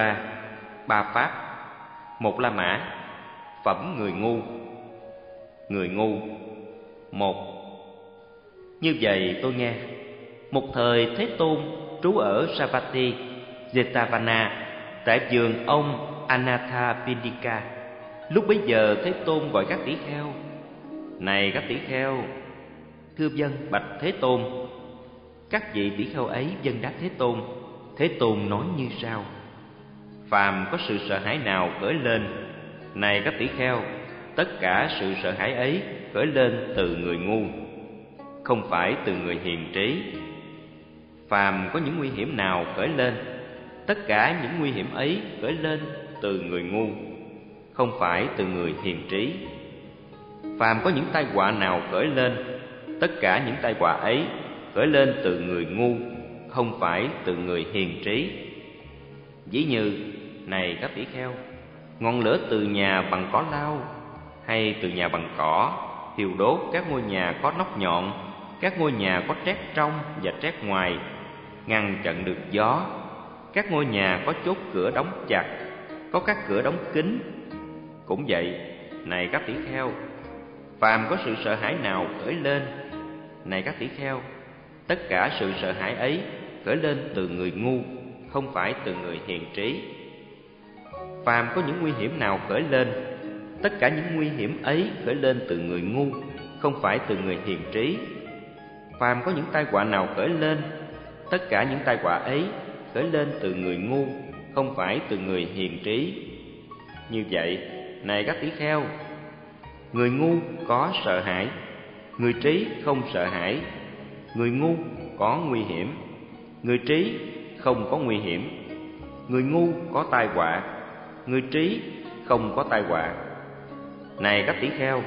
ba, Ba Pháp Một La Mã Phẩm người ngu. Người ngu Một. Như vậy tôi nghe Một thời Thế Tôn trú ở Savatthi, Jetavana Tại vườn ông Anathapindika Lúc bấy giờ Thế Tôn gọi các tỷ kheo Này các tỷ kheo Thưa dân bạch Thế Tôn Các vị tỷ kheo ấy dân đáp Thế Tôn. Thế Tôn nói như sau phàm có sự sợ hãi nào khởi lên, này các tỷ kheo, tất cả sự sợ hãi ấy khởi lên từ người ngu, không phải từ người hiền trí. Phàm có những nguy hiểm nào khởi lên, tất cả những nguy hiểm ấy khởi lên từ người ngu, không phải từ người hiền trí. Phàm có những tai họa nào khởi lên, tất cả những tai họa ấy khởi lên từ người ngu, không phải từ người hiền trí. Dĩ như này các tỷ kheo, ngọn lửa từ nhà bằng cỏ lau hay từ nhà bằng cỏ thiêu đốt các ngôi nhà có nóc nhọn, các ngôi nhà có trét trong và trét ngoài, ngăn chặn được gió. Các ngôi nhà có chốt cửa đóng chặt, có các cửa đóng kín. Cũng vậy, này các tỷ kheo, phàm có sự sợ hãi nào khởi lên, này các tỷ kheo, tất cả sự sợ hãi ấy khởi lên từ người ngu, không phải từ người hiền trí phàm có những nguy hiểm nào khởi lên, tất cả những nguy hiểm ấy khởi lên từ người ngu, không phải từ người hiền trí. Phàm có những tai họa nào khởi lên, tất cả những tai họa ấy khởi lên từ người ngu, không phải từ người hiền trí. Như vậy, này các tỷ kheo, người ngu có sợ hãi, người trí không sợ hãi. Người ngu có nguy hiểm, người trí không có nguy hiểm. Người ngu có tai họa người trí không có tai họa. Này các tỷ kheo,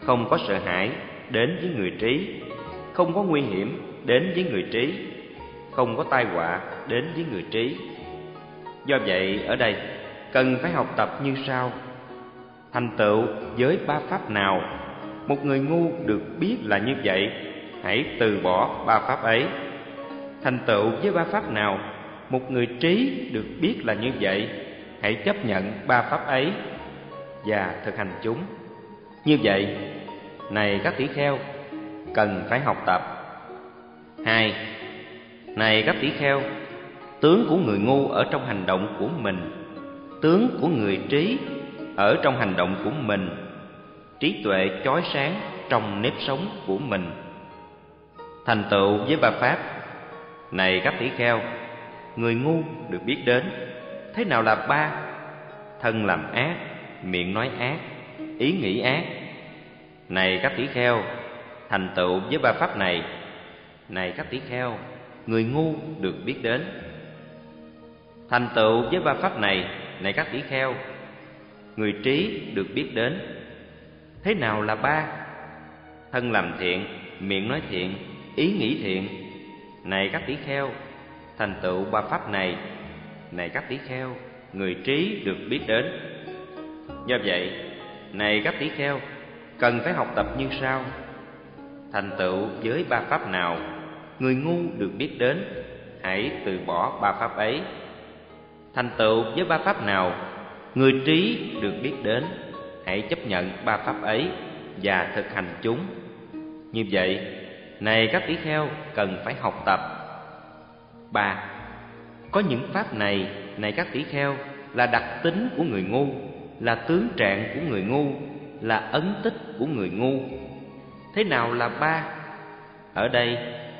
không có sợ hãi đến với người trí, không có nguy hiểm đến với người trí, không có tai họa đến với người trí. Do vậy, ở đây, cần phải học tập như sau. Thành tựu với ba pháp nào? Một người ngu được biết là như vậy, hãy từ bỏ ba pháp ấy. Thành tựu với ba pháp nào? Một người trí được biết là như vậy hãy chấp nhận ba pháp ấy và thực hành chúng. Như vậy, này các tỷ kheo, cần phải học tập. Hai, này các tỷ kheo, tướng của người ngu ở trong hành động của mình, tướng của người trí ở trong hành động của mình, trí tuệ chói sáng trong nếp sống của mình. Thành tựu với ba pháp, này các tỷ kheo, người ngu được biết đến thế nào là ba? Thân làm ác, miệng nói ác, ý nghĩ ác. Này các tỷ kheo, thành tựu với ba pháp này. Này các tỷ kheo, người ngu được biết đến. Thành tựu với ba pháp này này các tỷ kheo, người trí được biết đến. Thế nào là ba? Thân làm thiện, miệng nói thiện, ý nghĩ thiện. Này các tỷ kheo, thành tựu ba pháp này này các tỷ kheo, người trí được biết đến. Do vậy, này các tỷ kheo, cần phải học tập như sau. Thành tựu với ba pháp nào người ngu được biết đến, hãy từ bỏ ba pháp ấy. Thành tựu với ba pháp nào người trí được biết đến, hãy chấp nhận ba pháp ấy và thực hành chúng. Như vậy, này các tỷ kheo, cần phải học tập ba có những pháp này này các tỷ kheo, là đặc tính của người ngu, là tướng trạng của người ngu, là ấn tích của người ngu. Thế nào là ba? Ở đây,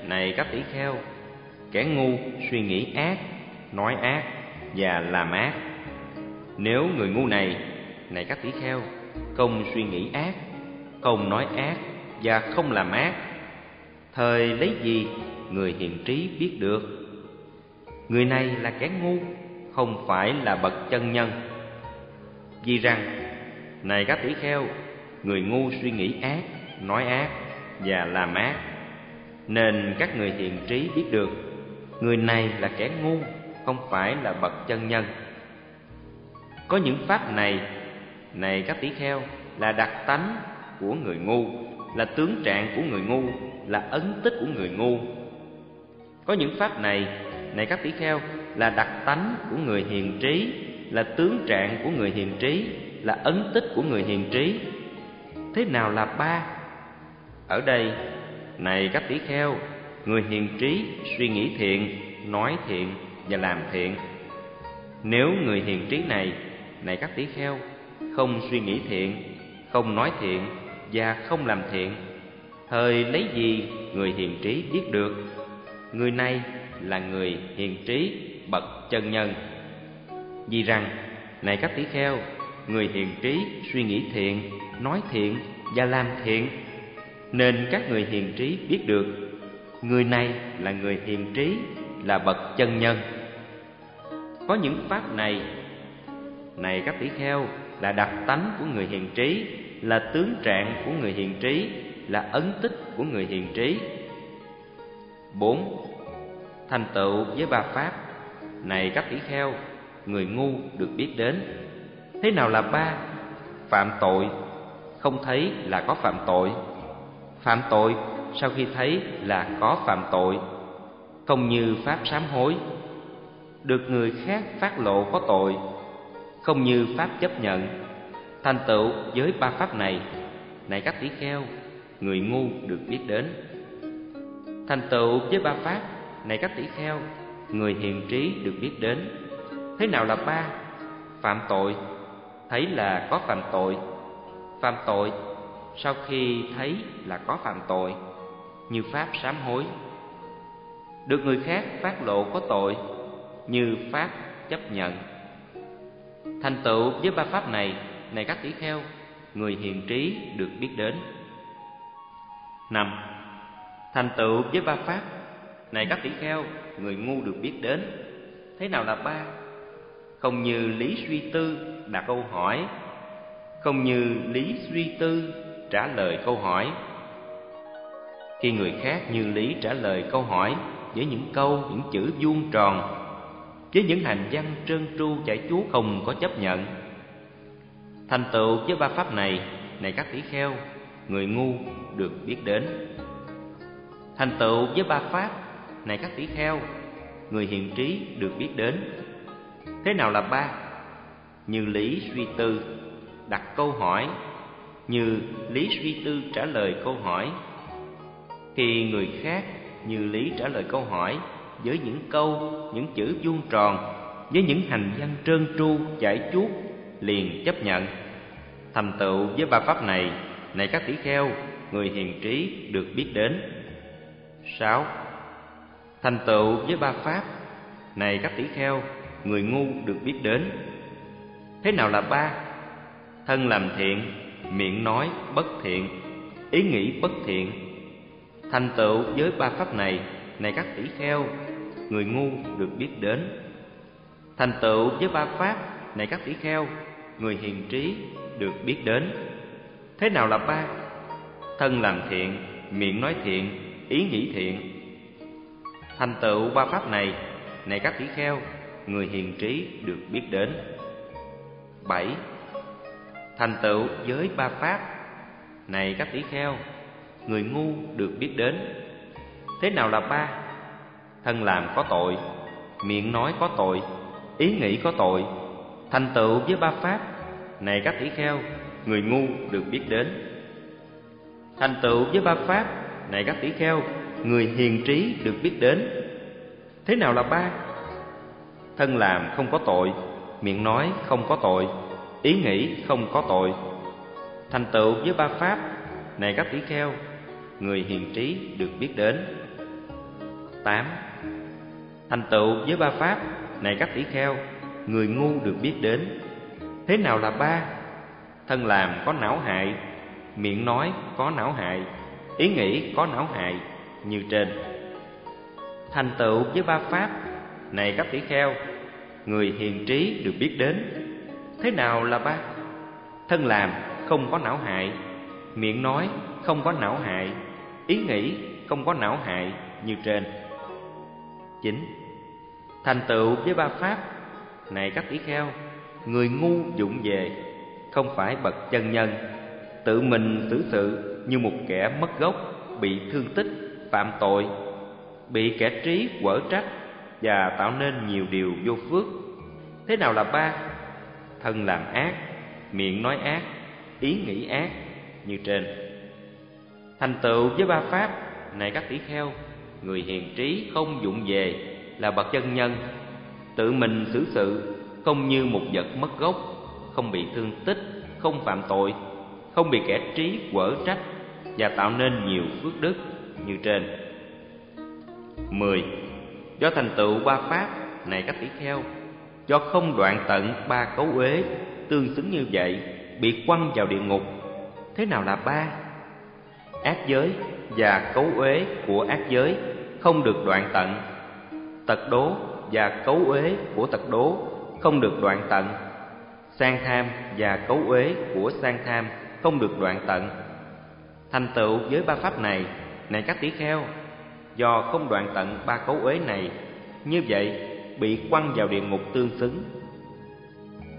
này các tỷ kheo, kẻ ngu suy nghĩ ác, nói ác và làm ác. Nếu người ngu này này các tỷ kheo, không suy nghĩ ác, không nói ác và không làm ác, thời lấy gì người hiền trí biết được? Người này là kẻ ngu, không phải là bậc chân nhân. Vì rằng, này các tỷ kheo, người ngu suy nghĩ ác, nói ác và làm ác. Nên các người thiện trí biết được, người này là kẻ ngu, không phải là bậc chân nhân. Có những pháp này này các tỷ kheo, là đặc tánh của người ngu, là tướng trạng của người ngu, là ấn tích của người ngu. Có những pháp này này các tỷ kheo, là đặc tánh của người hiền trí, là tướng trạng của người hiền trí, là ấn tích của người hiền trí. Thế nào là ba? Ở đây, này các tỷ kheo, người hiền trí suy nghĩ thiện, nói thiện và làm thiện. Nếu người hiền trí này này các tỷ kheo, không suy nghĩ thiện, không nói thiện và không làm thiện thời lấy gì người hiền trí biết được? Người này là người hiền trí, bậc chân nhân. Vì rằng, này các tỷ kheo, người hiền trí suy nghĩ thiện, nói thiện và làm thiện, nên các người hiền trí biết được, người này là người hiền trí, là bậc chân nhân. Có những pháp này này các tỷ kheo, là đặc tánh của người hiền trí, là tướng trạng của người hiền trí, là ấn tích của người hiền trí bốn. Thành tựu với ba pháp. Này các tỷ kheo, người ngu được biết đến. Thế nào là ba? Phạm tội. Không thấy là có phạm tội. Phạm tội sau khi thấy là có phạm tội. Không như pháp sám hối. Được người khác phát lộ có tội. Không như pháp chấp nhận. Thành tựu với ba pháp này. Này các tỷ kheo, người ngu được biết đến thành tựu với ba pháp, này các tỷ kheo, người hiền trí được biết đến. Thế nào là ba? Phạm tội. Thấy là có phạm tội. Phạm tội, sau khi thấy là có phạm tội, như pháp sám hối. Được người khác phát lộ có tội, như pháp chấp nhận. Thành tựu với ba pháp này này các tỷ kheo, người hiền trí được biết đến. Năm thành tựu với ba pháp. Này các tỷ kheo, người ngu được biết đến. Thế nào là ba? Không như lý suy tư đặt câu hỏi. Không như lý suy tư trả lời câu hỏi. Khi người khác như lý trả lời câu hỏi với những câu, những chữ vuông tròn, với những hành văn trơn tru chảy chuốt không có chấp nhận. Thành tựu với ba pháp này này các tỷ kheo, người ngu được biết đến thành tựu với ba pháp. Này các tỷ kheo, người hiền trí được biết đến. Thế nào là ba? Như lý suy tư đặt câu hỏi. Như lý suy tư trả lời câu hỏi. Khi người khác như lý trả lời câu hỏi với những câu, những chữ vuông tròn, với những hành văn trơn tru chảy chuốt, liền chấp nhận. Thành tựu với ba pháp này này các tỷ kheo, người hiền trí được biết đến sáu. Thành tựu với ba pháp. Này các tỷ kheo, người ngu được biết đến. Thế nào là ba? Thân làm thiện, miệng nói bất thiện, ý nghĩ bất thiện. Thành tựu với ba pháp này này các tỷ kheo, người ngu được biết đến. Thành tựu với ba pháp, này các tỷ kheo, người hiền trí được biết đến. Thế nào là ba? Thân làm thiện, miệng nói thiện ý nghĩ thiện. Thành tựu ba pháp này này các tỷ kheo, người hiền trí được biết đến. Bảy, thành tựu với ba pháp, này các tỷ kheo, người ngu được biết đến. Thế nào là ba? Thân làm có tội, miệng nói có tội, ý nghĩ có tội. Thành tựu với ba pháp, này các tỷ kheo, người ngu được biết đến. Thành tựu với ba pháp này các tỷ kheo, người hiền trí được biết đến. Thế nào là ba? Thân làm không có tội, miệng nói không có tội, ý nghĩ không có tội. Thành tựu với ba pháp, này các tỷ kheo, người hiền trí được biết đến. Tám. Thành tựu với ba pháp, này các tỷ kheo, người ngu được biết đến. Thế nào là ba? Thân làm có não hại, miệng nói có não hại ý nghĩ có não hại như trên. Thành tựu với ba pháp này các tỷ kheo, người hiền trí được biết đến. Thế nào là ba? Thân làm không có não hại, miệng nói không có não hại, ý nghĩ không có não hại như trên. Chín thành tựu với ba pháp này các tỷ kheo, người ngu dụng về không phải bậc chân nhân, tự mình xử sự như một kẻ mất gốc bị thương tích phạm tội bị kẻ trí quở trách và tạo nên nhiều điều vô phước. Thế nào là ba? Thân làm ác, miệng nói ác, ý nghĩ ác như trên. Thành tựu với ba pháp này các tỷ kheo, người hiền trí không dụng về là bậc chân nhân, tự mình xử sự không như một vật mất gốc, không bị thương tích, không phạm tội, không bị kẻ trí quở trách và tạo nên nhiều phước đức như trên. 10. Do thành tựu ba pháp này các tỷ kheo, do không đoạn tận ba cấu uế tương xứng như vậy bị quăng vào địa ngục. Thế nào là ba? Ác giới và cấu uế của ác giới không được đoạn tận. Tật đố và cấu uế của tật đố không được đoạn tận. Sang tham và cấu uế của sang tham không được đoạn tận. Thành tựu với ba pháp này, này các tỷ kheo, do không đoạn tận ba cấu uế này, như vậy bị quăng vào địa ngục tương xứng.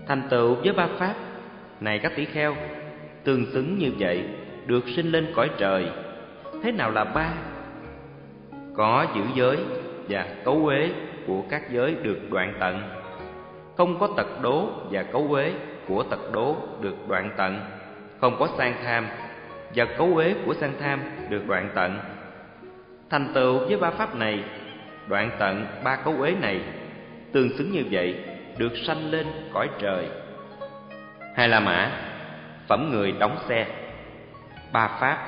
Thành tựu với ba pháp, này các tỷ kheo, tương xứng như vậy được sinh lên cõi trời. Thế nào là ba? Có giữ giới và cấu uế của các giới được đoạn tận. Không có tật đố và cấu uế của tật đố được đoạn tận. Không có sang tham và cấu uế của sang tham được đoạn tận. Thành tựu với ba pháp này, đoạn tận ba cấu uế này, tương xứng như vậy, được sanh lên cõi trời. Hai La Mã, phẩm người đóng xe. Ba pháp.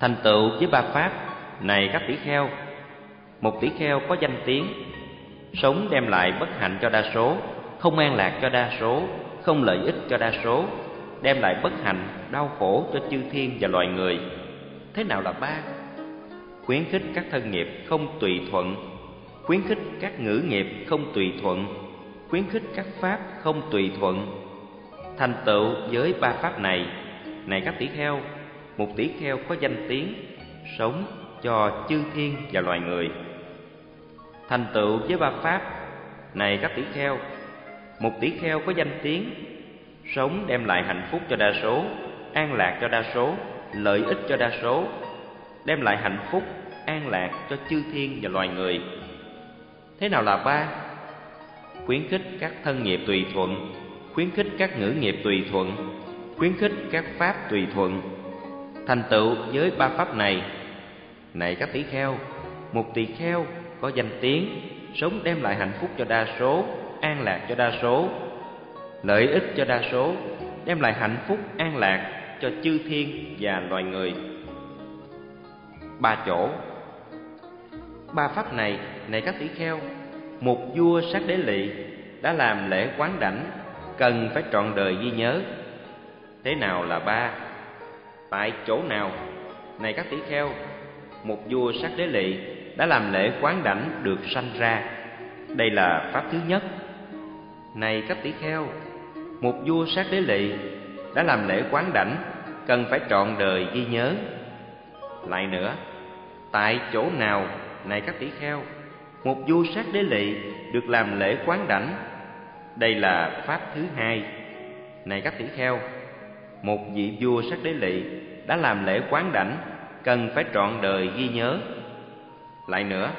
Thành tựu với ba pháp này các tỷ kheo, một tỷ kheo có danh tiếng, sống đem lại bất hạnh cho đa số, không an lạc cho đa số, không lợi ích cho đa số, đem lại bất hạnh, đau khổ cho chư thiên và loài người. Thế nào là ba? Khuyến khích các thân nghiệp không tùy thuận, khuyến khích các ngữ nghiệp không tùy thuận, khuyến khích các pháp không tùy thuận. Thành tựu với ba pháp này, này các tỷ kheo, một tỷ kheo có danh tiếng, sống cho chư thiên và loài người. Thành tựu với ba pháp, này các tỷ kheo, một tỷ kheo có danh tiếng, sống đem lại hạnh phúc cho đa số, an lạc cho đa số, lợi ích cho đa số, đem lại hạnh phúc, an lạc cho chư thiên và loài người. Thế nào là ba? Khuyến khích các thân nghiệp tùy thuận, khuyến khích các ngữ nghiệp tùy thuận, khuyến khích các pháp tùy thuận. Thành tựu với ba pháp này, này các tỷ kheo, một tỷ kheo có danh tiếng, sống đem lại hạnh phúc cho đa số, an lạc cho đa số, lợi ích cho đa số, đem lại hạnh phúc an lạc cho chư thiên và loài người. Ba chỗ Ba pháp này, này các tỷ kheo, một vua sát đế lỵ đã làm lễ quán đảnh, cần phải trọn đời ghi nhớ. Thế nào là ba? Tại chỗ nào? Này các tỷ kheo, một vua sát đế lỵ đã làm lễ quán đảnh được sanh ra. Đây là pháp thứ nhất. Này các tỷ kheo, một vua sát đế lệ đã làm lễ quán đảnh cần phải trọn đời ghi nhớ. Lại nữa, tại chỗ nào này các tỷ kheo, một vua sát đế lệ được làm lễ quán đảnh. Đây là pháp thứ hai. Này các tỷ kheo, một vị vua sát đế lệ đã làm lễ quán đảnh cần phải trọn đời ghi nhớ. Lại nữa,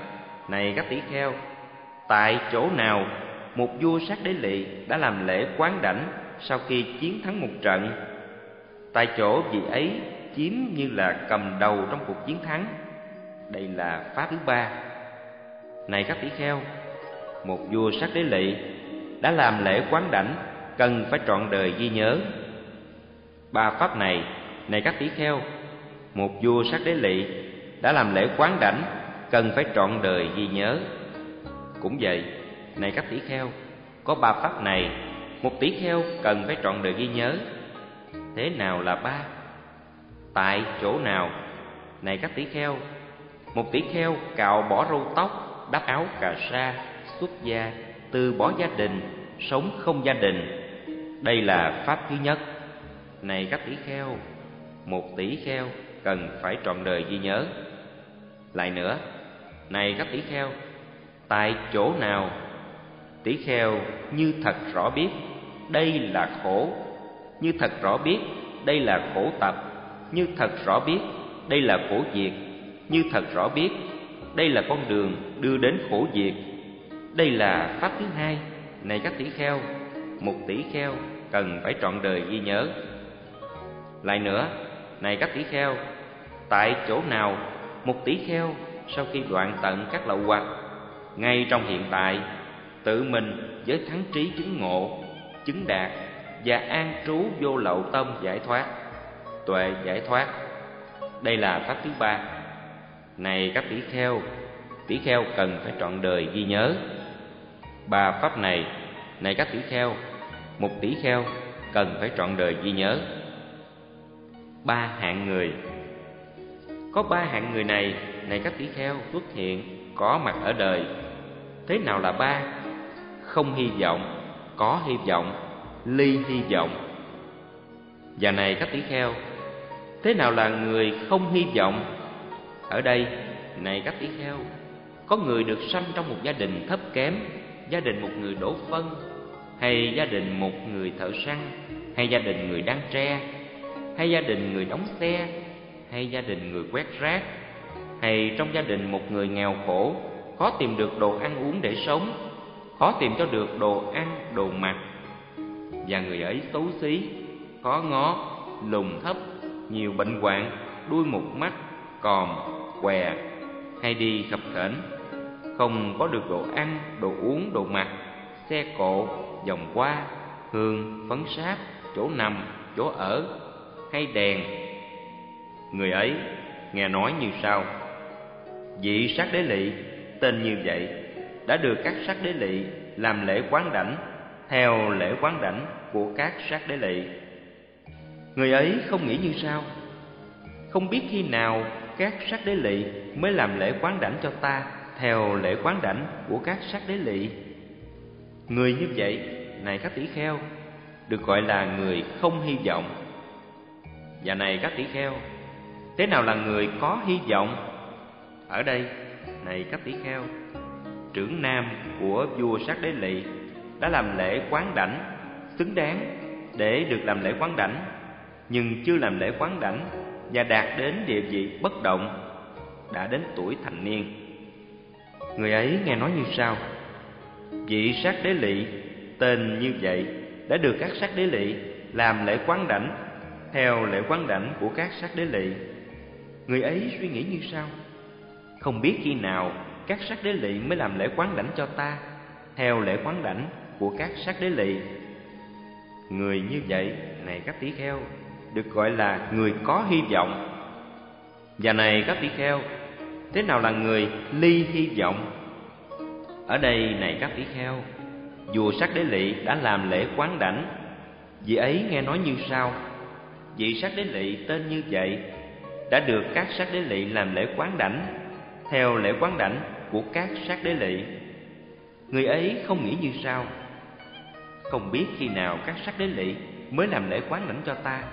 này các tỷ kheo, tại chỗ nào một vua sát đế lỵ đã làm lễ quán đảnh sau khi chiến thắng một trận. Tại chỗ vị ấy chiếm như là cầm đầu trong cuộc chiến thắng. Đây là pháp thứ ba. Này các tỷ kheo, một vua sát đế lỵ đã làm lễ quán đảnh cần phải trọn đời ghi nhớ. Ba pháp này, này các tỷ kheo, một vua sát đế lỵ đã làm lễ quán đảnh cần phải trọn đời ghi nhớ. Cũng vậy, này các tỷ kheo, có ba pháp này, một tỷ kheo cần phải trọn đời ghi nhớ. Thế nào là ba? Tại chỗ nào? Này các tỷ kheo, một tỷ kheo cạo bỏ râu tóc, đắp áo cà sa, xuất gia, từ bỏ gia đình, sống không gia đình. Đây là pháp thứ nhất. Này các tỷ kheo, một tỷ kheo cần phải trọn đời ghi nhớ. Lại nữa, này các tỷ kheo, tại chỗ nào tỷ kheo như thật rõ biết đây là khổ, như thật rõ biết đây là khổ tập, như thật rõ biết đây là khổ diệt, như thật rõ biết đây là con đường đưa đến khổ diệt, Đây là pháp thứ hai. Này các tỷ kheo Một tỷ kheo cần phải trọn đời ghi nhớ. Lại nữa Này các tỷ kheo Tại chỗ nào một tỷ kheo Sau khi đoạn tận các lậu hoặc Ngay trong hiện tại Tự mình với thắng trí chứng ngộ, Chứng đạt Và an trú vô lậu tâm giải thoát, Tuệ giải thoát. Đây là pháp thứ ba. Này các tỷ kheo Tỷ kheo cần phải trọn đời ghi nhớ. Ba pháp này Này các tỷ kheo, Một tỷ kheo cần phải trọn đời ghi nhớ. Ba hạng người. Có ba hạng người này Này các tỷ kheo xuất hiện, Có mặt ở đời. Thế nào là ba? Không hy vọng Có hy vọng Ly hy vọng Và này các tỷ kheo Thế nào là người không hy vọng? Ở đây, này các tỷ kheo có người được sanh trong một gia đình thấp kém Gia đình một người đổ phân Hay gia đình một người thợ săn Hay gia đình người đan tre Hay gia đình người đóng xe Hay gia đình người quét rác Hay trong gia đình một người nghèo khổ Khó tìm được đồ ăn uống để sống Khó tìm cho được đồ ăn, đồ mặc. Và người ấy xấu xí, khó ngó, lùn thấp Nhiều bệnh hoạn, đuôi một mắt, còm, què hay đi khập khểnh. Không có được đồ ăn, đồ uống, đồ mặc, xe cộ, vòng qua, hương, phấn sáp, chỗ nằm, chỗ ở hay đèn. Người ấy nghe nói như sau: Vị sát đế lỵ tên như vậy đã được các sát đế lỵ làm lễ quán đảnh theo lễ quán đảnh của các sát đế lỵ. Người ấy không nghĩ như sau: Không biết khi nào các sát đế lỵ mới làm lễ quán đảnh cho ta theo lễ quán đảnh của các sắc đế lỵ. Người như vậy, này các tỷ kheo, được gọi là người không hy vọng. Và này các tỷ kheo, thế nào là người có hy vọng? Ở đây, này các tỷ kheo, trưởng nam của vua sát đế lỵ đã làm lễ quán đảnh xứng đáng để được làm lễ quán đảnh, nhưng chưa làm lễ quán đảnh và đạt đến địa vị bất động, đã đến tuổi thành niên. Người ấy nghe nói như sau Vị sát đế lỵ tên như vậy Đã được các sát đế lỵ làm lễ quán đảnh Theo lễ quán đảnh của các sát đế lỵ Người ấy suy nghĩ như sau Không biết khi nào các sát đế lỵ mới làm lễ quán đảnh cho ta Theo lễ quán đảnh của các sát đế lỵ Người như vậy, này các tỷ kheo Được gọi là người có hy vọng Và này các tỷ kheo Thế nào là người ly hy vọng? Ở đây này các tỷ kheo, vua sắc đế lỵ đã làm lễ quán đảnh. Vị ấy nghe nói như sau: Vị sắc đế lỵ tên như vậy đã được các sắc đế lỵ làm lễ quán đảnh theo lễ quán đảnh của các sát đế lệ Người ấy không nghĩ như sau: Không biết khi nào các sát đế lệ mới làm lễ quán đảnh cho ta,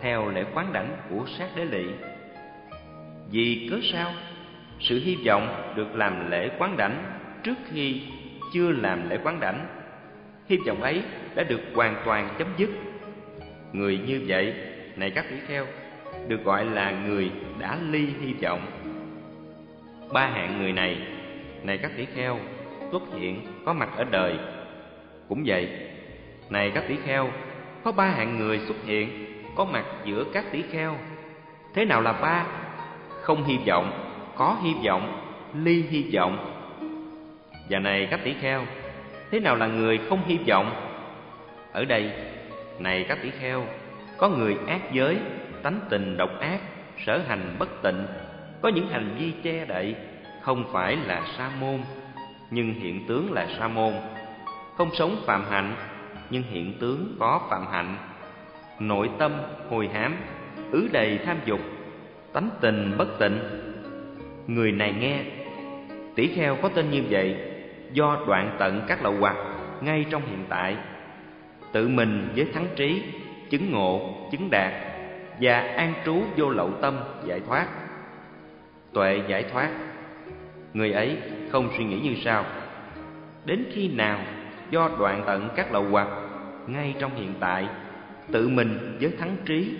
theo lễ quán đảnh của sát đế lệ Vì cớ sao? sự hy vọng được làm lễ quán đảnh trước khi chưa làm lễ quán đảnh. Hy vọng ấy đã được hoàn toàn chấm dứt. Người như vậy, này các tỷ kheo, được gọi là người đã ly hy vọng. Ba hạng người này này các tỷ kheo xuất hiện có mặt ở đời cũng vậy này các tỷ kheo có ba hạng người xuất hiện có mặt giữa các tỷ kheo thế nào là ba không hy vọng có hy vọng, ly hy vọng. Và này các tỷ kheo, thế nào là người không hy vọng? Ở đây, này các tỷ kheo, có người ác giới, tánh tình độc ác, sở hành bất tịnh, có những hành vi che đậy, không phải là sa môn, nhưng hiện tướng là sa môn, không sống phạm hạnh, nhưng hiện tướng có phạm hạnh, nội tâm hồi hám, ứ đầy tham dục, tánh tình bất tịnh, Người này nghe Tỷ kheo có tên như vậy Do đoạn tận các lậu hoặc Ngay trong hiện tại. Tự mình với thắng trí Chứng ngộ, chứng đạt Và an trú vô lậu tâm giải thoát. Tuệ giải thoát. Người ấy không suy nghĩ như sau Đến khi nào do đoạn tận các lậu hoặc Ngay trong hiện tại Tự mình với thắng trí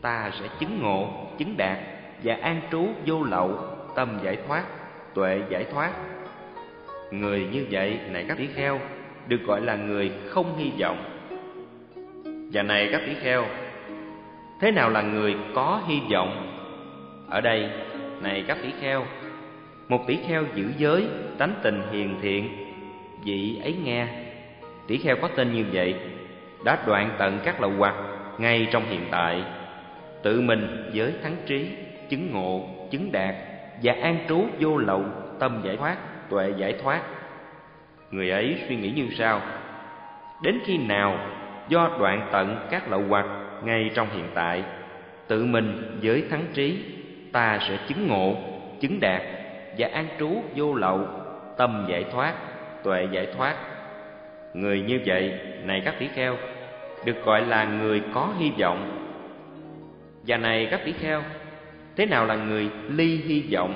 Ta sẽ chứng ngộ, chứng đạt Và an trú vô lậu tâm giải thoát, tuệ giải thoát. Người như vậy, này các tỷ kheo, được gọi là người không hy vọng. Và này các tỷ kheo, thế nào là người có hy vọng? Ở đây, này các tỷ kheo, một tỷ kheo giữ giới, tánh tình hiền thiện, vị ấy nghe. Tỷ kheo có tên như vậy, đã đoạn tận các lậu hoặc ngay trong hiện tại, tự mình giới thắng trí, chứng ngộ, chứng đạt và an trú vô lậu, tâm giải thoát, tuệ giải thoát. Người ấy suy nghĩ như sau: Đến khi nào do đoạn tận các lậu hoặc ngay trong hiện tại, tự mình giới thắng trí, ta sẽ chứng ngộ, chứng đạt và an trú vô lậu, tâm giải thoát, tuệ giải thoát. Người như vậy, này các tỷ kheo, được gọi là người có hy vọng. Và này các tỷ kheo, thế nào là người ly hy vọng?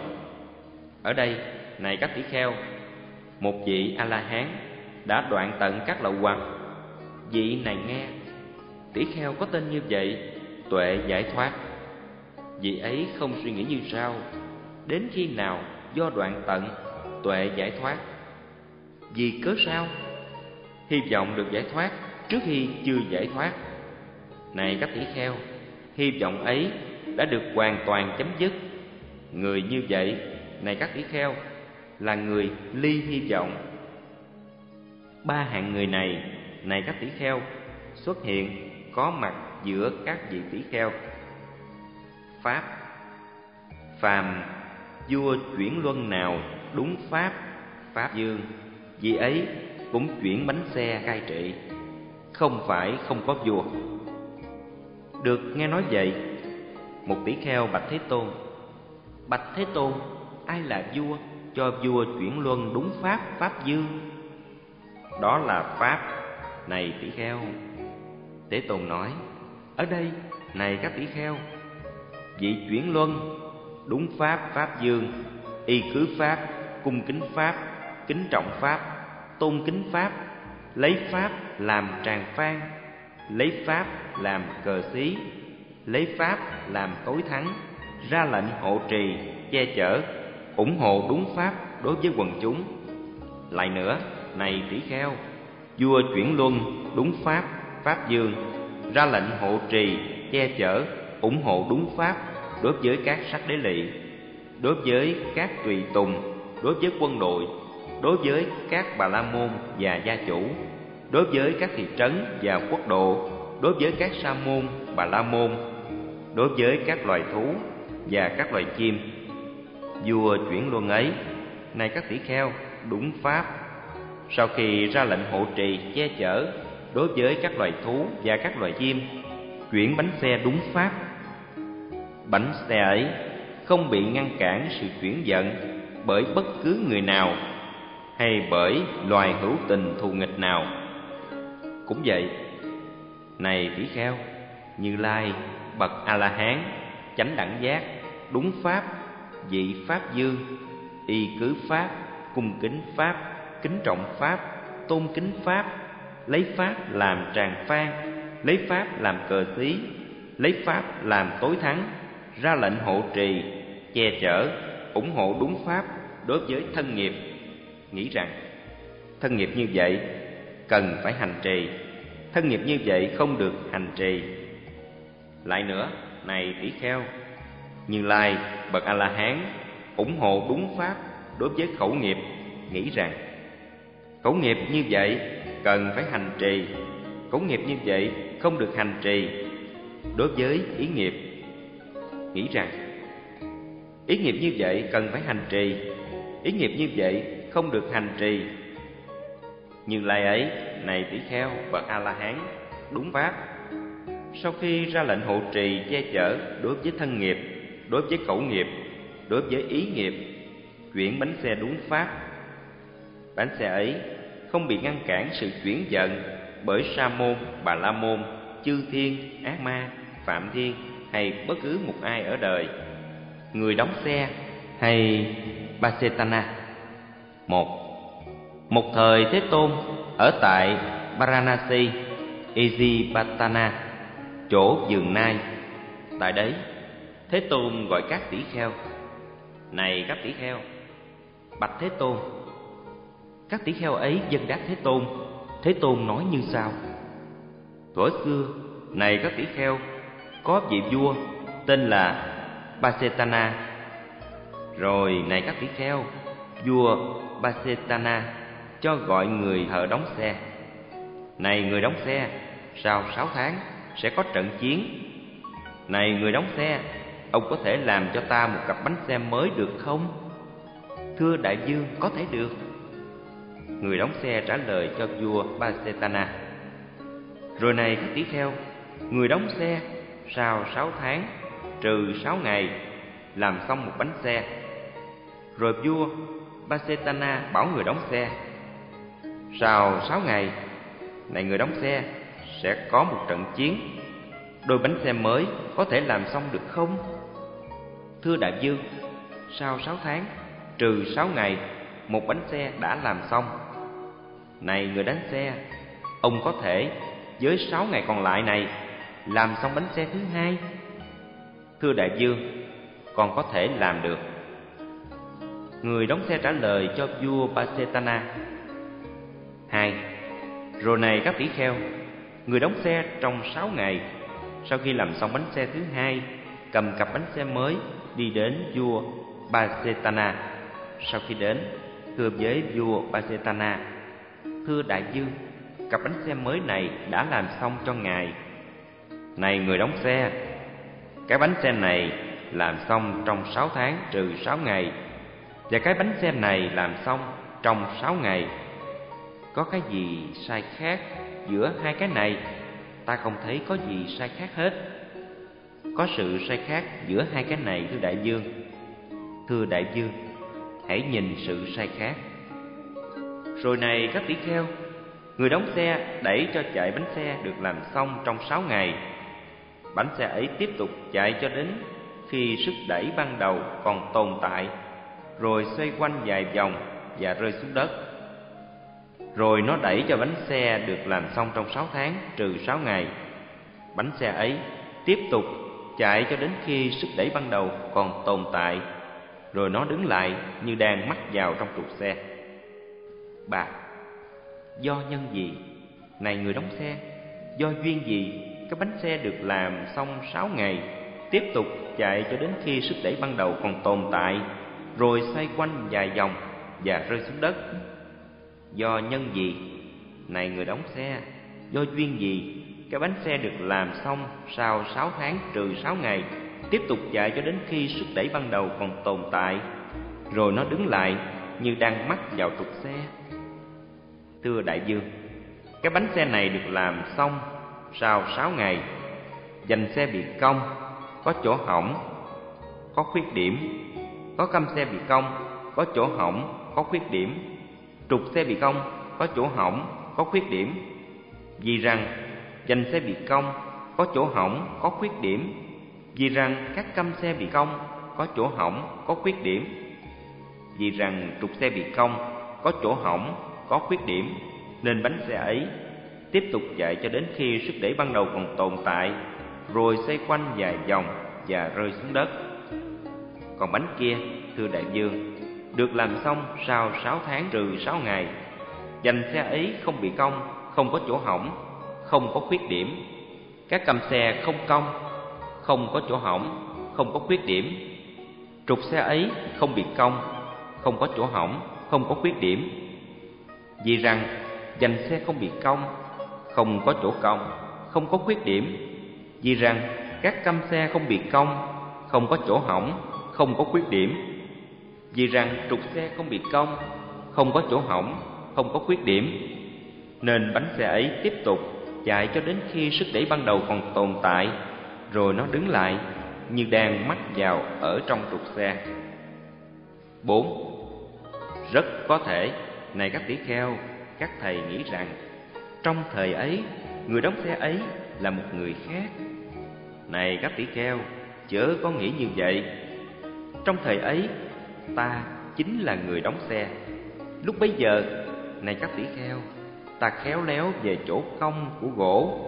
Ở đây, này các tỷ kheo, một vị A-la-hán đã đoạn tận các lậu hoặc. Vị này nghe, tỷ kheo có tên như vậy, tuệ giải thoát. Vị ấy không suy nghĩ như sau, đến khi nào do đoạn tận, tuệ giải thoát. Vì cớ sao? Hy vọng được giải thoát trước khi chưa giải thoát. Này các tỷ kheo, hy vọng ấy đã được hoàn toàn chấm dứt. Người như vậy, này các tỷ kheo, là người ly hy vọng. Ba hạng người này, này các tỷ kheo, xuất hiện có mặt giữa các vị tỷ kheo. Pháp Phàm vua chuyển luân nào đúng pháp, pháp dương, vì ấy cũng chuyển bánh xe cai trị. Không phải không có vua. Được nghe nói vậy một tỷ kheo bạch thế tôn. Bạch thế tôn ai là vua cho vua chuyển luân đúng pháp pháp dương? Đó là pháp này tỷ kheo. Thế tôn nói ở đây này các tỷ kheo vị chuyển luân đúng pháp pháp dương, y cứ pháp, cung kính pháp, kính trọng pháp, tôn kính pháp, lấy pháp làm tràng phan, lấy pháp làm cờ xí, lấy pháp làm tối thắng, ra lệnh hộ trì, che chở, ủng hộ đúng pháp đối với quần chúng. Lại nữa, này tỷ kheo, vua chuyển luân đúng pháp pháp dương, ra lệnh hộ trì, che chở, ủng hộ đúng pháp đối với các sắc đế lỵ đối với các tùy tùng, đối với quân đội, đối với các bà la môn và gia chủ, đối với các thị trấn và quốc độ, đối với các sa môn, bà la môn, đối với các loài thú và các loài chim. Vua chuyển luân ấy này các tỷ kheo, đúng pháp. Sau khi ra lệnh hộ trì, che chở đối với các loài thú và các loài chim, chuyển bánh xe đúng pháp bánh xe ấy không bị ngăn cản sự chuyển giận bởi bất cứ người nào hay bởi loài hữu tình thù nghịch nào. Cũng vậy, này tỷ kheo, như lai, bậc a la hán chánh đẳng giác, đúng pháp, vị pháp dương, y cứ pháp, cung kính pháp, kính trọng pháp, tôn kính pháp, lấy pháp làm tràng phan, lấy pháp làm cờ xí, lấy pháp làm tối thắng ra lệnh hộ trì, che chở, ủng hộ đúng pháp đối với thân nghiệp. Nghĩ rằng, thân nghiệp như vậy cần phải hành trì, thân nghiệp như vậy không được hành trì. Lại nữa, này tỷ kheo, như lai, bậc a la hán ủng hộ đúng pháp đối với khẩu nghiệp, nghĩ rằng, khẩu nghiệp như vậy cần phải hành trì, khẩu nghiệp như vậy không được hành trì đối với ý nghiệp nghĩ rằng ý nghiệp như vậy cần phải hành trì. Ý nghiệp như vậy không được hành trì. Như lai ấy, này tỷ kheo bậc a la hán đúng pháp. Sau khi ra lệnh hộ trì che chở đối với thân nghiệp, đối với khẩu nghiệp, đối với ý nghiệp, chuyển bánh xe đúng pháp. Bánh xe ấy không bị ngăn cản sự chuyển giận bởi sa môn bà la môn, chư thiên ác ma, phạm thiên hay bất cứ một ai ở đời người đóng xe hay Basetana một một thời Thế Tôn ở tại Varanasi, Ejipatana, chỗ vườn nai. Tại đấy, Thế Tôn gọi các tỷ kheo. Này các tỷ kheo, bạch Thế Tôn, Các tỷ kheo ấy dân đáp Thế Tôn Thế Tôn nói như sau Thuở xưa, này các tỷ kheo có vị vua tên là Basetana. Rồi này các tỷ kheo Vua Basetana cho gọi người thợ đóng xe. Này người đóng xe Sau sáu tháng sẽ có trận chiến. Này người đóng xe Ông có thể làm cho ta một cặp bánh xe mới được không? Thưa đại dương, có thể được. Người đóng xe trả lời cho vua Basetana. Rồi này các tỷ kheo Người đóng xe sau sáu tháng, trừ sáu ngày, làm xong một bánh xe. Rồi vua Basetana bảo người đóng xe. Sau sáu ngày, Này người đóng xe Sẽ có một trận chiến. Đôi bánh xe mới có thể làm xong được không? Thưa đại dương Sau sáu tháng, Trừ sáu ngày, Một bánh xe đã làm xong. Này người đánh xe, Ông có thể, với sáu ngày còn lại này làm xong bánh xe thứ hai. Thưa đại dương, Còn có thể làm được. Người đóng xe trả lời cho vua Pasetana. Hai Rồi này các tỷ kheo, Người đóng xe trong sáu ngày, Sau khi làm xong bánh xe thứ hai, Cầm cặp bánh xe mới Đi đến vua Pasetana. Sau khi đến, Thưa với vua Pasetana, Thưa đại dương, Cặp bánh xe mới này đã làm xong cho ngài. Này người đóng xe, Cái bánh xe này làm xong trong sáu tháng trừ sáu ngày. Và cái bánh xe này làm xong trong sáu ngày. Có cái gì sai khác giữa hai cái này? Ta không thấy có gì sai khác hết. Có sự sai khác giữa hai cái này, thưa đại dương. Thưa đại dương, Hãy nhìn sự sai khác. Rồi này, các tỷ kheo, Người đóng xe đẩy cho chạy bánh xe được làm xong trong sáu ngày. Bánh xe ấy tiếp tục chạy cho đến khi sức đẩy ban đầu còn tồn tại rồi xoay quanh vài vòng và rơi xuống đất. Rồi nó đẩy cho bánh xe được làm xong trong sáu tháng trừ sáu ngày. Bánh xe ấy tiếp tục chạy cho đến khi sức đẩy ban đầu còn tồn tại, rồi nó đứng lại như đang mắc vào trong trục xe. Bà, do nhân gì? Này người đóng xe, do duyên gì cái bánh xe được làm xong sáu ngày tiếp tục chạy cho đến khi sức đẩy ban đầu còn tồn tại rồi xoay quanh vài vòng và rơi xuống đất. Do nhân gì? Này người đóng xe, do duyên gì? Cái bánh xe được làm xong sau sáu tháng trừ sáu ngày, tiếp tục chạy cho đến khi sức đẩy ban đầu còn tồn tại, rồi nó đứng lại như đang mắc vào trục xe. Thưa đại dương, cái bánh xe này được làm xong sau sáu ngày, dành xe bị cong, có chỗ hỏng, có khuyết điểm có căm xe bị cong, có chỗ hỏng, có khuyết điểm. Trục xe bị cong, có chỗ hỏng, có khuyết điểm. Vì rằng dành xe bị cong, có chỗ hỏng, có khuyết điểm. Vì rằng các căm xe bị cong, có chỗ hỏng, có khuyết điểm. Vì rằng trục xe bị cong, có chỗ hỏng, có khuyết điểm, nên bánh xe ấy tiếp tục chạy cho đến khi sức đẩy ban đầu còn tồn tại, rồi xoay quanh vài vòng và rơi xuống đất. Còn bánh kia, thưa đại dương, được làm xong sau sáu tháng trừ sáu ngày. Dành xe ấy không bị cong, không có chỗ hỏng, không có khuyết điểm. Các cầm xe không cong, không có chỗ hỏng, không có khuyết điểm. Trục xe ấy không bị cong, không có chỗ hỏng, không có khuyết điểm. Vì rằng dành xe không bị cong, không có chỗ cong, không có khuyết điểm. Vì rằng các căm xe không bị cong, không có chỗ hỏng, không có khuyết điểm vì rằng trục xe không bị cong không có chỗ hỏng không có khuyết điểm nên bánh xe ấy tiếp tục chạy cho đến khi sức đẩy ban đầu còn tồn tại rồi nó đứng lại như đang mắc vào ở trong trục xe 4. Rất có thể, này các tỷ kheo, các thầy nghĩ rằng trong thời ấy, người đóng xe ấy là một người khác. Này các tỷ kheo, chớ có nghĩ như vậy, trong thời ấy, ta chính là người đóng xe. Lúc bấy giờ, này các tỷ kheo, ta khéo léo về chỗ cong của gỗ,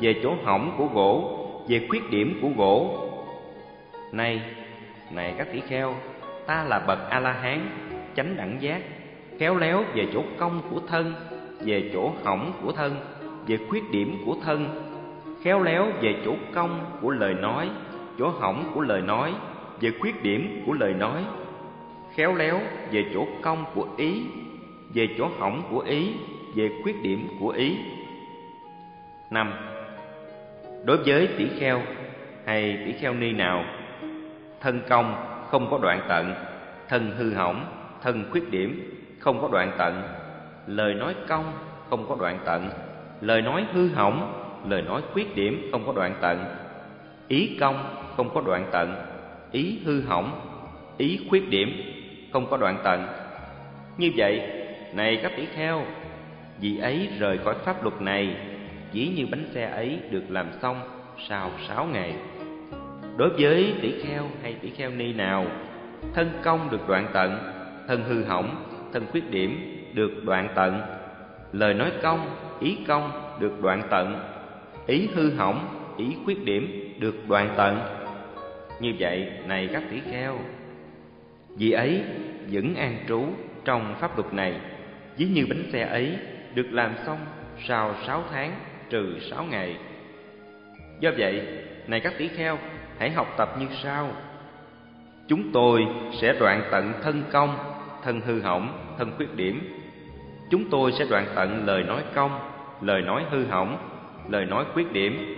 về chỗ hỏng của gỗ, về khuyết điểm của gỗ. Này, này các tỷ kheo, ta là bậc A La Hán, chánh đẳng giác, khéo léo về chỗ cong của thân về chỗ hỏng của thân, về khuyết điểm của thân, khéo léo về chỗ công của lời nói, chỗ hỏng của lời nói, về khuyết điểm của lời nói, khéo léo về chỗ công của ý, về chỗ hỏng của ý, về khuyết điểm của ý. Năm, đối với tỷ kheo hay tỷ kheo ni nào, thân công không có đoạn tận, thân hư hỏng, thân khuyết điểm không có đoạn tận lời nói công không có đoạn tận. Lời nói hư hỏng, lời nói khuyết điểm, không có đoạn tận. Ý công không có đoạn tận. Ý hư hỏng, ý khuyết điểm, không có đoạn tận. Như vậy, này các tỷ kheo vị ấy rời khỏi pháp luật này chỉ như bánh xe ấy được làm xong sau sáu ngày. Đối với tỷ kheo hay tỷ kheo ni nào, thân công được đoạn tận, thân hư hỏng, thân khuyết điểm được đoạn tận. Lời nói công, ý công được đoạn tận. Ý hư hỏng, ý khuyết điểm được đoạn tận. Như vậy, này các tỷ kheo, vì ấy vẫn an trú trong pháp luật này. Ví như bánh xe ấy được làm xong sau sáu tháng trừ sáu ngày. Do vậy, này các tỷ kheo, hãy học tập như sau. Chúng tôi sẽ đoạn tận thân công, thân hư hỏng, thân khuyết điểm chúng tôi sẽ đoạn tận lời nói công, lời nói hư hỏng, lời nói khuyết điểm.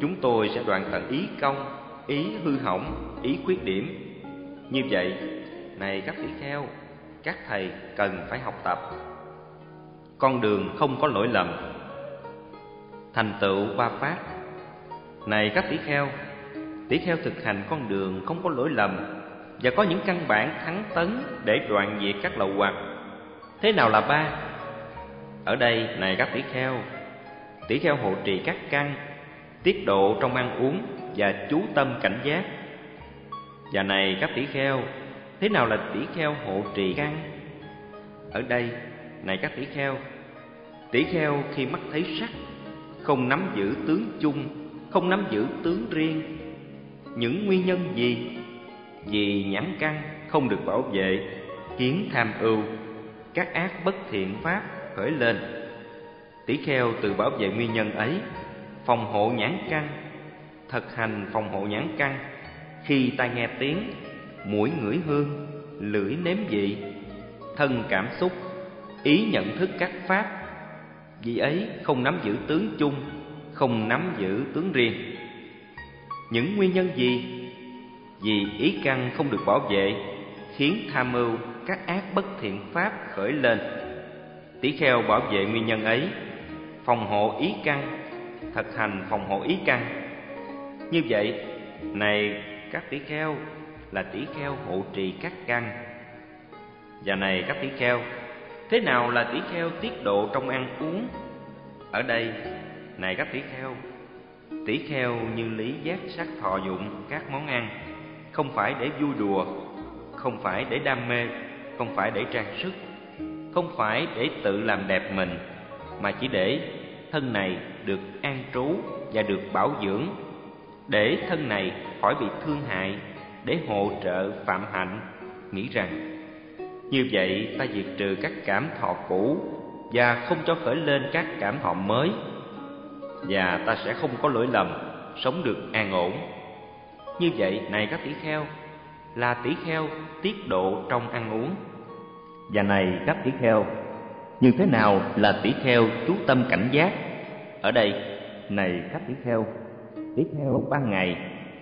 Chúng tôi sẽ đoạn tận ý công, ý hư hỏng, ý khuyết điểm. Như vậy, này các tỷ kheo, các thầy cần phải học tập. Con đường không có lỗi lầm. Thành tựu ba pháp. Này các tỷ kheo tỷ kheo thực hành con đường không có lỗi lầm và có những căn bản thắng tấn để đoạn diệt các lậu hoặc. Thế nào là ba? Ở đây này các tỷ kheo tỷ kheo hộ trì các căn, tiết độ trong ăn uống và chú tâm cảnh giác. Và này các tỷ kheo, thế nào là tỷ kheo hộ trì căn? Ở đây, này các tỷ kheo tỷ kheo khi mắt thấy sắc, không nắm giữ tướng chung, không nắm giữ tướng riêng. Những nguyên nhân gì? Vì nhãn căn không được bảo vệ, kiến tham ưu, các ác bất thiện pháp khởi lên. Tỷ kheo từ bảo vệ nguyên nhân ấy, phòng hộ nhãn căn, thực hành phòng hộ nhãn căn. Khi tai nghe tiếng, mũi ngửi hương, lưỡi nếm vị, thân cảm xúc, ý nhận thức các pháp. Vì ấy không nắm giữ tướng chung, không nắm giữ tướng riêng. Những nguyên nhân gì? Vì ý căn không được bảo vệ, khiến tham mưu các ác bất thiện pháp khởi lên tỷ kheo bảo vệ nguyên nhân ấy, phòng hộ ý căn, thực hành phòng hộ ý căn. Như vậy, này các tỷ kheo là tỷ kheo hộ trì các căn. Và này các tỷ kheo, thế nào là tỷ kheo tiết độ trong ăn uống? Ở đây, này các tỷ kheo tỷ kheo như lý giác sắc thọ dụng các món ăn, không phải để vui đùa, không phải để đam mê, không phải để trang sức không phải để tự làm đẹp mình, mà chỉ để thân này được an trú và được bảo dưỡng. Để thân này khỏi bị thương hại, để hỗ trợ phạm hạnh, nghĩ rằng, như vậy ta diệt trừ các cảm thọ cũ và không cho khởi lên các cảm thọ mới, và ta sẽ không có lỗi lầm, sống được an ổn. Như vậy này các tỷ kheo, là tỷ kheo tiết độ trong ăn uống và này các tỷ kheo, như thế nào là tỷ kheo chú tâm cảnh giác? Ở đây, này các tỷ kheo tỷ kheo ban ngày,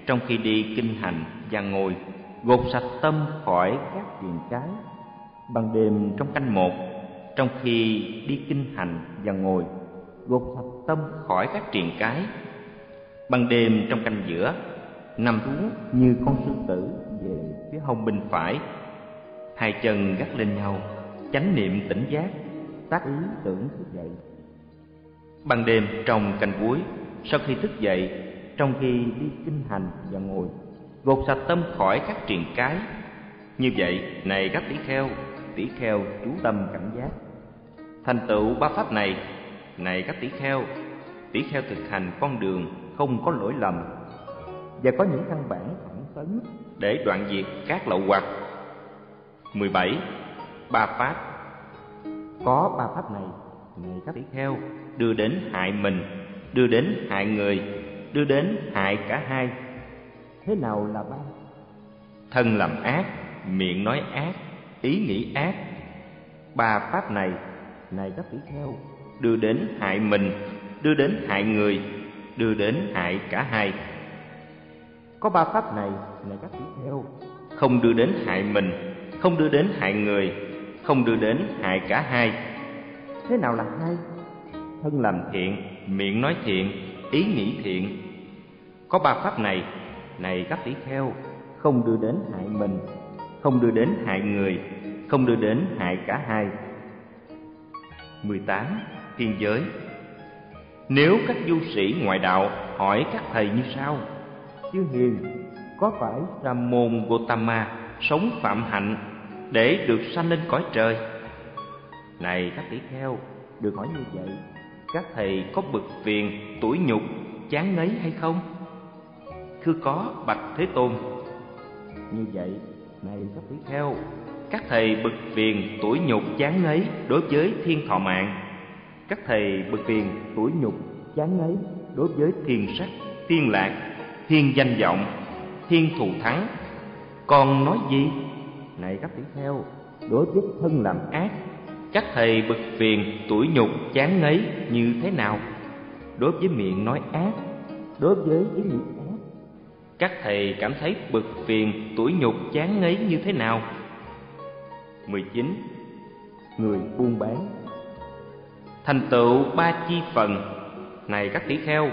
trong khi đi kinh hành và ngồi, gột sạch tâm khỏi các phiền cái ban đêm trong canh một, trong khi đi kinh hành và ngồi, gột sạch tâm khỏi các triền cái ban đêm trong canh giữa, nằm xuống như con sư tử về phía hông bên phải hai chân gắt lên nhau, chánh niệm tỉnh giác, tác ý tưởng thức dậy. Ban đêm trong canh cuối, sau khi thức dậy, trong khi đi kinh hành và ngồi, gột sạch tâm khỏi các triền cái. Như vậy, này các tỷ kheo tỷ kheo chú tâm cảnh giác. Thành tựu ba pháp này này các tỷ kheo tỷ kheo thực hành con đường không có lỗi lầm. Và có những căn bản thẳng tấn để đoạn diệt các lậu hoặc. 17. Ba pháp. Có ba pháp này này các tỷ kheo đưa đến hại mình đưa đến hại người đưa đến hại cả hai. Thế nào là ba? Thân làm ác miệng nói ác ý nghĩ ác. Ba pháp này này các tỷ kheo đưa đến hại mình đưa đến hại người đưa đến hại cả hai. Có ba pháp này này các tỷ kheo không đưa đến hại mình không đưa đến hại người không đưa đến hại cả hai. Thế nào là hai? Thân làm thiện miệng nói thiện ý nghĩ thiện. Có ba pháp này này các tỷ kheo không đưa đến hại mình không đưa đến hại người không đưa đến hại cả hai. 18. Thiên giới. Nếu các du sĩ ngoại đạo hỏi các thầy như sau Chư Hiền, có phải Ram môn Gotama sống phạm hạnh để được sanh lên cõi trời? Này các tỷ kheo, được hỏi như vậy, các thầy có bực phiền, tuổi nhục, chán ngấy hay không? Thưa có, bạch Thế Tôn. Như vậy, này các tỷ kheo, các thầy bực phiền, tuổi nhục, chán ngấy đối với thiên thọ mạng. Các thầy bực phiền, tuổi nhục, chán ngấy đối với thiên sắc, thiên lạc, thiên danh vọng, thiên thù thắng. Còn nói gì? Này các tỷ theo đối với thân làm ác, các thầy bực phiền, tuổi nhục, chán ngấy như thế nào? Đối với miệng nói ác, đối với ý nghĩ ác. Các thầy cảm thấy bực phiền, tuổi nhục, chán ngấy như thế nào? 19. Người buôn bán Thành tựu ba chi phần Này các tỷ kheo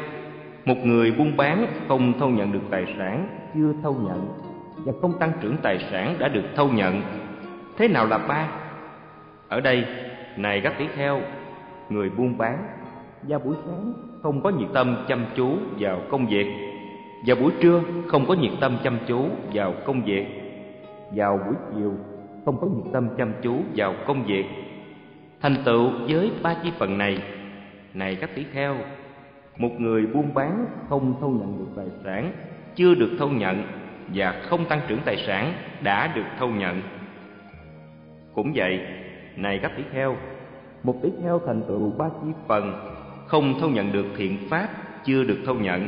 Một người buôn bán không thâu nhận được tài sản Chưa thâu nhận và không tăng trưởng tài sản đã được thâu nhận. Thế nào là ba? Ở đây, này các tỷ kheo Người buôn bán. Vào buổi sáng không có nhiệt tâm chăm chú vào công việc. Vào buổi trưa không có nhiệt tâm chăm chú vào công việc. Vào buổi chiều không có nhiệt tâm chăm chú vào công việc. Thành tựu với ba chi phần này. Này các tỷ kheo một người buôn bán không thâu nhận được tài sản chưa được thâu nhận và không tăng trưởng tài sản đã được thâu nhận. Cũng vậy, này các tỷ kheo, một tỷ kheo thành tựu ba chi phần không thâu nhận được thiện pháp chưa được thâu nhận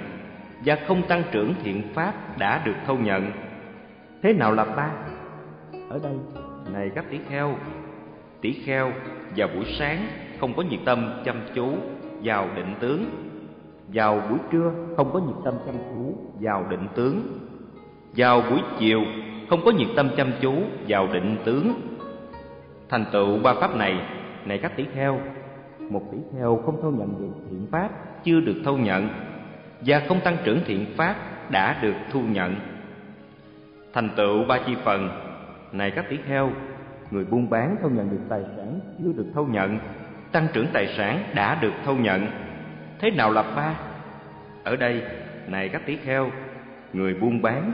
và không tăng trưởng thiện pháp đã được thâu nhận. Thế nào là ba? Ở đây, này các tỷ kheo tỷ kheo, vào buổi sáng không có nhiệt tâm chăm chú, vào định tướng. Vào buổi trưa không có nhiệt tâm chăm chú, vào định tướng vào buổi chiều không có nhiệt tâm chăm chú vào định tướng thành tựu ba pháp này này các tỷ kheo một tỷ kheo không thâu nhận được thiện pháp chưa được thâu nhận và không tăng trưởng thiện pháp đã được thu nhận thành tựu ba chi phần này các tỷ kheo, người buôn bán thâu nhận được tài sản chưa được thâu nhận, tăng trưởng tài sản đã được thâu nhận. Thế nào là ba? Ở đây, này các tỷ kheo, người buôn bán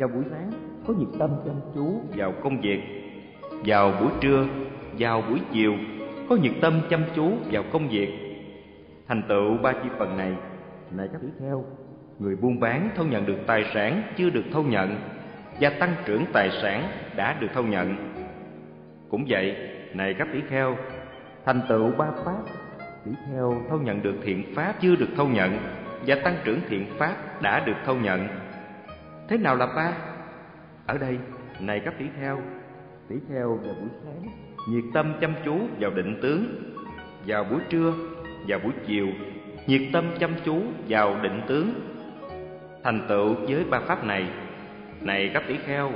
vào buổi sáng có nhiệt tâm chăm chú vào công việc, vào buổi trưa, vào buổi chiều có nhiệt tâm chăm chú vào công việc. Thành tựu ba chi phần này, này các tỷ theo người buôn bán thâu nhận được tài sản chưa được thâu nhận và tăng trưởng tài sản đã được thâu nhận. Cũng vậy, này các tỷ kheo, thành tựu ba pháp, tỷ kheo thâu nhận được thiện pháp chưa được thâu nhận và tăng trưởng thiện pháp đã được thâu nhận. Thế nào là ba? Ở đây, này các tỷ kheo, tỷ kheo vào buổi sáng, nhiệt tâm chăm chú vào định tướng, vào buổi trưa, vào buổi chiều, nhiệt tâm chăm chú vào định tướng. Thành tựu với ba pháp này này các tỷ kheo,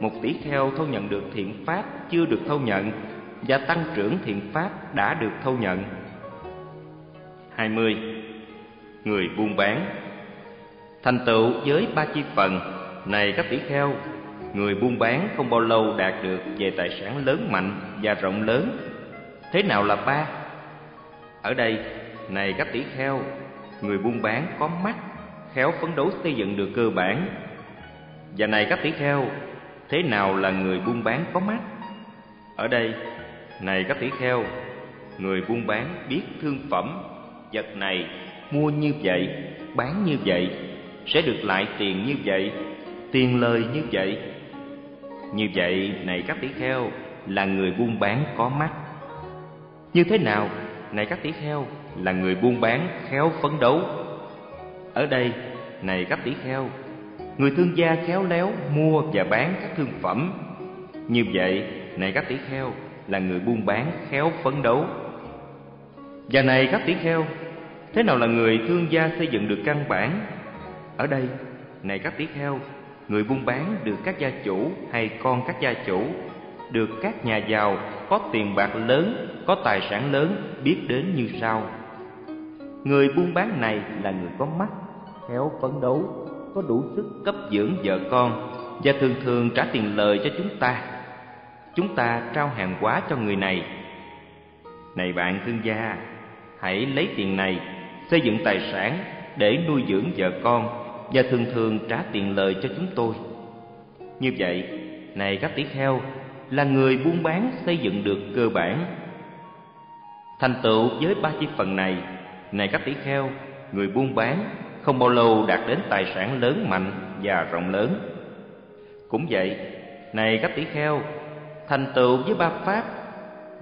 một tỷ kheo thâu nhận được thiện pháp chưa được thâu nhận và tăng trưởng thiện pháp đã được thâu nhận. 20. Người buôn bán Thành tựu với ba chi phần Này các tỷ kheo Người buôn bán không bao lâu đạt được về tài sản lớn mạnh và rộng lớn Thế nào là ba? Ở đây, này các tỷ kheo Người buôn bán có mắt Khéo phấn đấu xây dựng được cơ bản và này các tỷ kheo, thế nào là người buôn bán có mắt? Ở đây, này các tỷ kheo, người buôn bán biết thương phẩm, vật này mua như vậy, bán như vậy, sẽ được lại tiền như vậy, tiền lời như vậy. Như vậy, này các tỷ kheo, là người buôn bán có mắt. Như thế nào, này các tỷ kheo, là người buôn bán khéo phấn đấu? Ở đây, này các tỷ kheo, người thương gia khéo léo mua và bán các thương phẩm. Như vậy, này các tỷ kheo, là người buôn bán khéo phấn đấu. Và này các tỷ kheo, thế nào là người thương gia xây dựng được căn bản? Ở đây, này các tỷ kheo, người buôn bán được các gia chủ hay con các gia chủ, được các nhà giàu có tiền bạc lớn, có tài sản lớn biết đến như sau. Người buôn bán này là người có mắt, khéo phấn đấu, có đủ sức cấp dưỡng vợ con và thường thường trả tiền lời cho chúng ta. Chúng ta trao hàng hóa cho người này. Này bạn thương gia, hãy lấy tiền này xây dựng tài sản để nuôi dưỡng vợ con và thường thường trả tiền lời cho chúng tôi. Như vậy, này các tỷ kheo, là người buôn bán xây dựng được cơ bản. Thành tựu với ba chi phần này, này các tỷ kheo, người buôn bán không bao lâu đạt đến tài sản lớn mạnh và rộng lớn. Cũng vậy, này các tỷ kheo, thành tựu với ba pháp,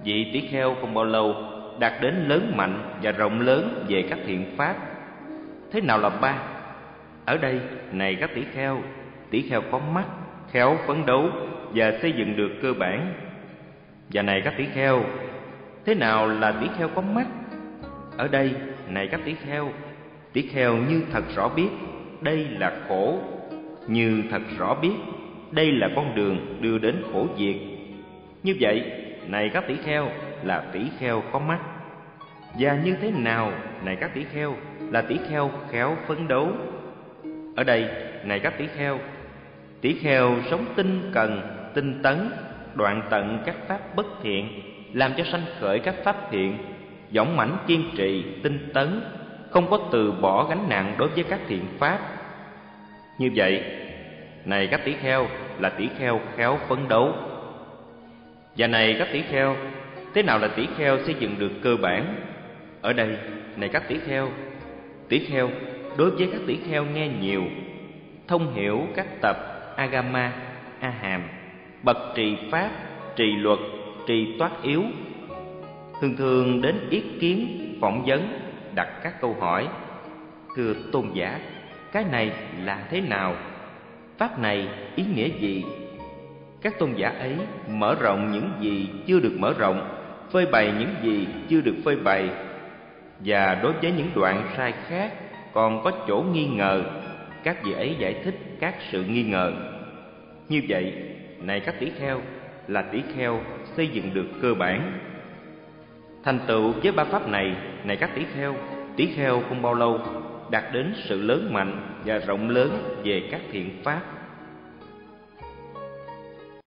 vị tỷ kheo không bao lâu đạt đến lớn mạnh và rộng lớn về các thiện pháp. Thế nào là ba? Ở đây, này các tỷ kheo, tỷ kheo có mắt, khéo phấn đấu và xây dựng được cơ bản. Và này các tỷ kheo, thế nào là tỷ kheo có mắt? Ở đây, này các tỷ kheo, tỷ kheo như thật rõ biết đây là khổ, như thật rõ biết đây là con đường đưa đến khổ diệt. Như vậy, này các tỷ kheo là tỷ kheo có mắt. Và như thế nào, này các tỷ kheo, là tỷ kheo khéo phấn đấu. Ở đây, này các tỷ kheo, tỷ kheo sống tinh cần, tinh tấn, đoạn tận các pháp bất thiện, làm cho sanh khởi các pháp thiện, dõng mãnh kiên trì, tinh tấn, không có từ bỏ gánh nặng đối với các thiện pháp. Như vậy, này các tỷ kheo là tỷ kheo khéo phấn đấu. Và này các tỷ kheo, thế nào là tỷ kheo xây dựng được cơ bản? Ở đây, này các tỷ kheo, tỷ kheo đối với các tỷ kheo nghe nhiều, thông hiểu các tập Agama, A Hàm, bậc trì pháp, trì luật, trì toát yếu, thường thường đến ý kiến, phỏng vấn, đặt các câu hỏi. Thưa tôn giả, cái này là thế nào? Pháp này ý nghĩa gì? Các tôn giả ấy mở rộng những gì chưa được mở rộng, phơi bày những gì chưa được phơi bày, và đối với những đoạn sai khác còn có chỗ nghi ngờ, các vị ấy giải thích các sự nghi ngờ. Như vậy, này các tỷ kheo, là tỷ kheo xây dựng được cơ bản. Thành tựu với ba pháp này, này các tỷ kheo, tỷ kheo không bao lâu đạt đến sự lớn mạnh và rộng lớn về các thiện pháp